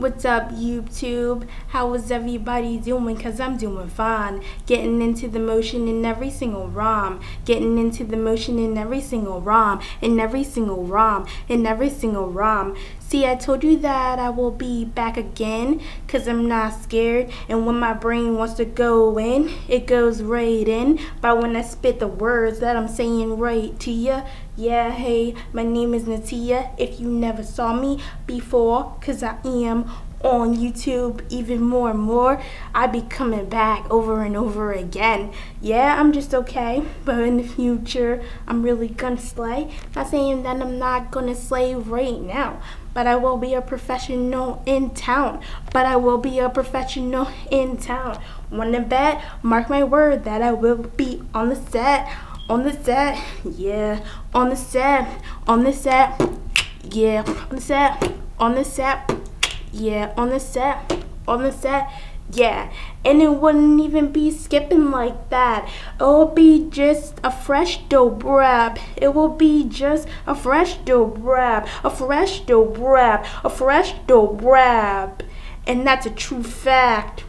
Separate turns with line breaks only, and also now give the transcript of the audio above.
What's up, YouTube? How is everybody doing? Cause I'm doing fine. Getting into the motion in every single rhyme. Getting into the motion in every single rhyme. In every single rhyme. In every single rhyme. See, I told you that I will be back again. Cause I'm not scared. And when my brain wants to go in, it goes right in. But when I spit the words that I'm saying right to ya, yeah, hey, my name is Natiya. If you never saw me before, cause I am on YouTube even more and more. I be coming back over and over again. Yeah, I'm just okay, but in the future, I'm really gonna slay. Not saying that I'm not gonna slay right now, but I will be a professional in town. But I will be a professional in town. Wanna bet? Mark my word that I will be on the set on the set, yeah, on the set, on the set, yeah, on the set, on the set, yeah, on the set, on the set, yeah, and it wouldn't even be skipping like that. It will be just a fresh dope rap. It will be just a fresh dope rap, a fresh dope rap, a fresh dope rap, and that's a true fact.